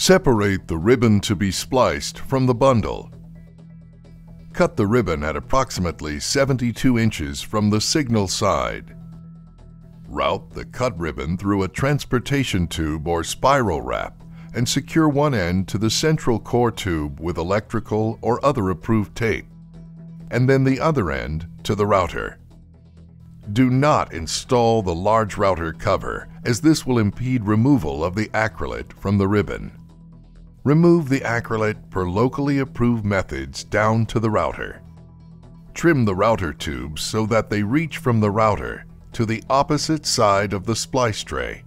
Separate the ribbon to be spliced from the bundle. Cut the ribbon at approximately 72 inches from the signal side. Route the cut ribbon through a transportation tube or spiral wrap and secure one end to the central core tube with electrical or other approved tape, and then the other end to the router. Do not install the large router cover as this will impede removal of the acrylate from the ribbon. Remove the acrylate per locally approved methods down to the router. Trim the router tubes so that they reach from the router to the opposite side of the splice tray.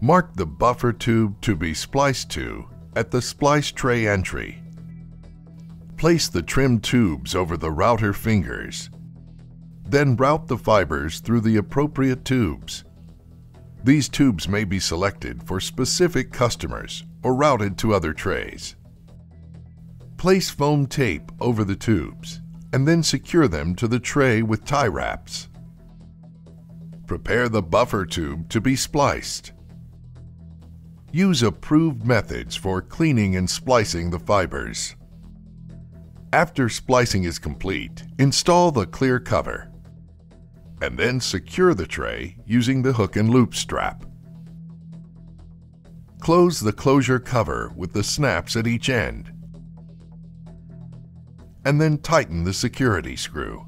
Mark the buffer tube to be spliced to at the splice tray entry. Place the trimmed tubes over the router fingers. Then route the fibers through the appropriate tubes. These tubes may be selected for specific customers or routed to other trays. Place foam tape over the tubes and then secure them to the tray with tie wraps. Prepare the buffer tube to be spliced. Use approved methods for cleaning and splicing the fibers. After splicing is complete, install the clear cover and then secure the tray using the hook and loop strap. Close the closure cover with the snaps at each end and then tighten the security screw.